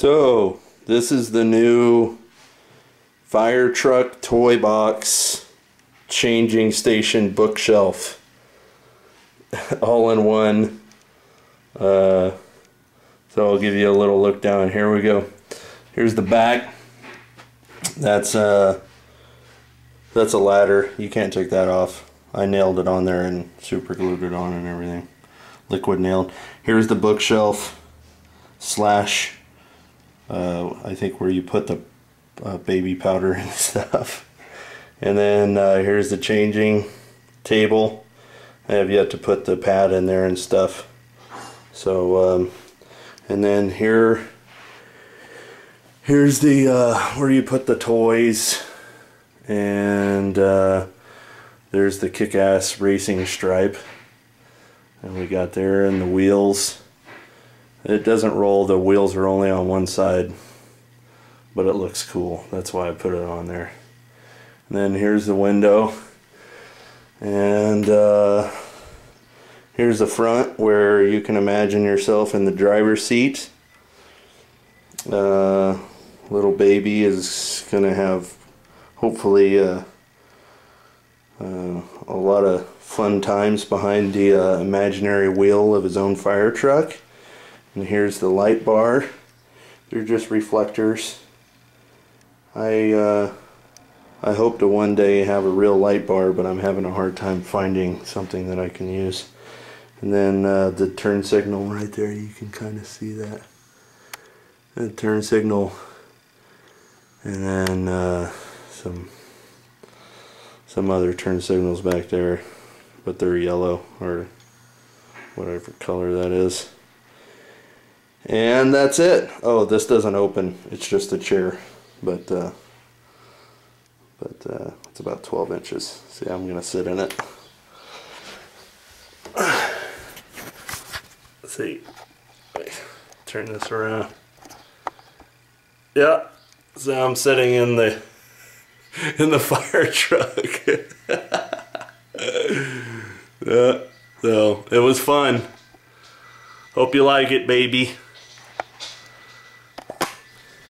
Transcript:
So, this is the new fire truck toy box changing station bookshelf. All in one. Uh, so I'll give you a little look down. Here we go. Here's the back. That's uh that's a ladder. You can't take that off. I nailed it on there and super glued it on and everything. Liquid nailed. Here's the bookshelf slash uh, I think where you put the uh, baby powder and stuff. And then uh, here's the changing table. I have yet to put the pad in there and stuff. So, um, and then here, here's the uh, where you put the toys, and uh, there's the kick-ass racing stripe. And we got there and the wheels. It doesn't roll, the wheels are only on one side, but it looks cool. That's why I put it on there. And then here's the window. And uh, here's the front where you can imagine yourself in the driver's seat. Uh, little baby is going to have hopefully uh, uh, a lot of fun times behind the uh, imaginary wheel of his own fire truck. And here's the light bar. They're just reflectors. I uh, I hope to one day have a real light bar, but I'm having a hard time finding something that I can use. And then uh, the turn signal right there, you can kind of see that. The turn signal. And then uh, some some other turn signals back there, but they're yellow or whatever color that is. And that's it. Oh, this doesn't open. It's just a chair. But, uh, but uh, it's about 12 inches. See, I'm going to sit in it. Let's see. Turn this around. Yeah. So I'm sitting in the in the fire truck. yeah. So it was fun. Hope you like it, baby.